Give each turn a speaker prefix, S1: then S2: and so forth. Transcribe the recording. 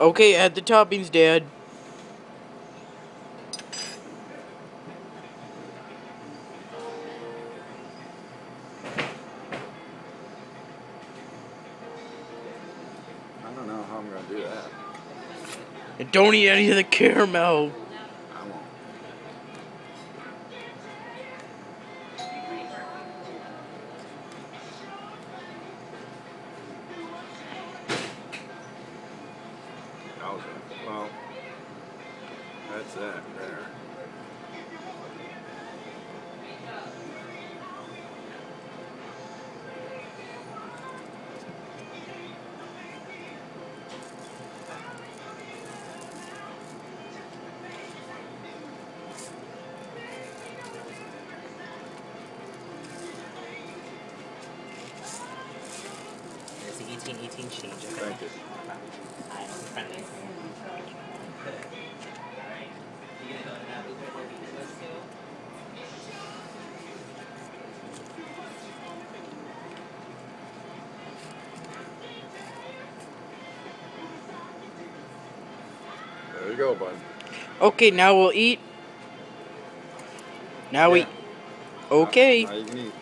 S1: Okay, add the toppings, Dad.
S2: I don't know how I'm gonna do that.
S1: And don't eat any of the caramel.
S2: Wowza. Well, that's that there.
S3: There's the 1818 change.
S2: There you go, bud.
S1: Okay, now we'll eat. Now we.
S2: Yeah.
S1: Okay.
S2: Now eat.